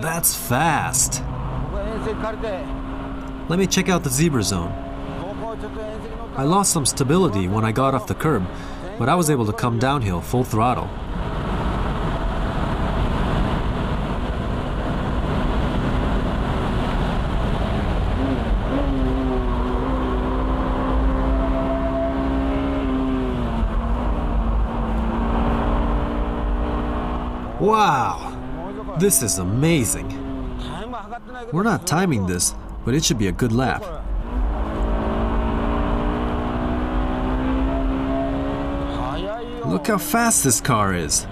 that's fast. Let me check out the zebra zone. I lost some stability when I got off the curb, but I was able to come downhill full throttle. Wow! This is amazing. We're not timing this, but it should be a good lap. Look how fast this car is.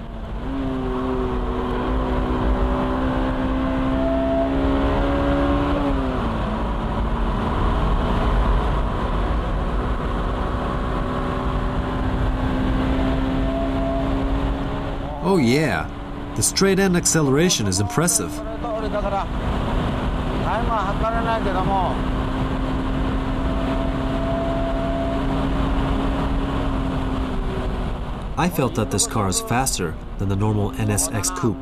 Oh yeah, the straight end acceleration is impressive. I felt that this car is faster than the normal NSX Coupe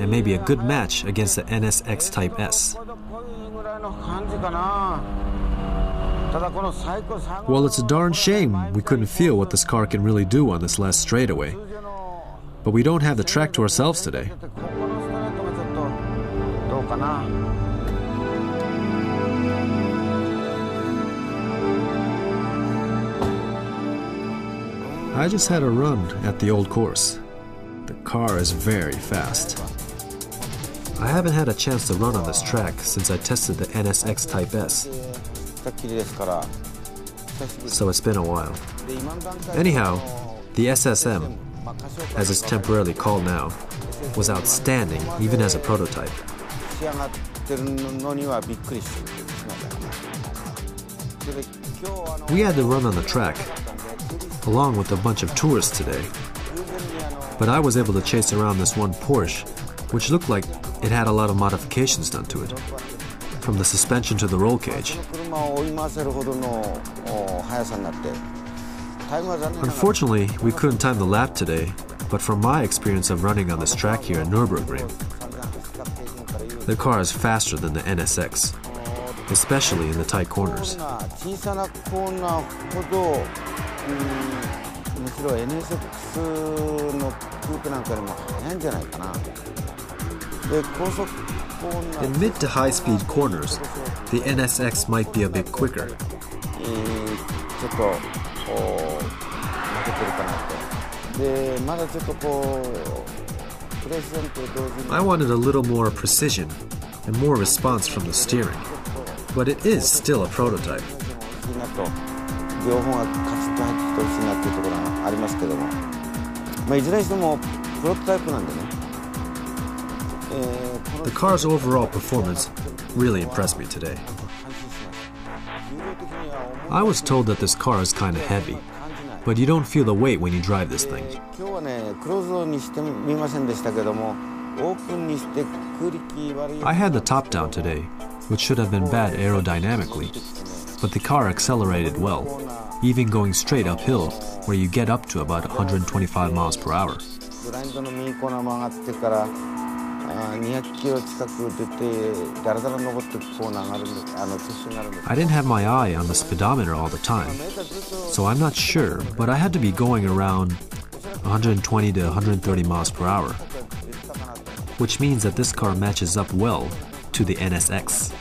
and maybe a good match against the NSX Type S. Well, it's a darn shame we couldn't feel what this car can really do on this last straightaway. But we don't have the track to ourselves today. I just had a run at the old course. The car is very fast. I haven't had a chance to run on this track since I tested the NSX Type S, so it's been a while. Anyhow, the SSM, as it's temporarily called now, was outstanding even as a prototype. We had to run on the track, along with a bunch of tourists today. But I was able to chase around this one Porsche, which looked like it had a lot of modifications done to it, from the suspension to the roll cage. Unfortunately, we couldn't time the lap today, but from my experience of running on this track here in Nürburgring, the car is faster than the NSX, especially in the tight corners. In mid to high speed corners, the NSX might be a bit quicker. えーちょっとこう負けてるかなと。でまだちょっとこうプレゼント同時に I wanted a little more precision and more response from the steering, but it is still a prototype. 欲しいなと両方がカチッと入ってきてほしいなっていうところがありますけども、まあ、いずれにしてもプロトタイプなんでね、えーこの The car's overall performance really impressed me today. 感心します重量的には重い I was told that this car is kind of heavy, 感じない but you don't feel the weight when you drive this thing. 今日はねクローズドにしてみませんでしたけどもオープンにして空力悪い I had the top down today, which should have been bad aerodynamically, but the car accelerated well, even going straight uphill, where you get up to about 125 miles per hour. ブラインドの右コーナー曲がってからあー 200キロ近く出てだらだら登ってこう曲がるんですあの屈伸があるんです。I didn't have my eye on the speedometer all the time so I'm not sure but I had to be going around 120 to 130 miles per hour which means that this car matches up well to the NSX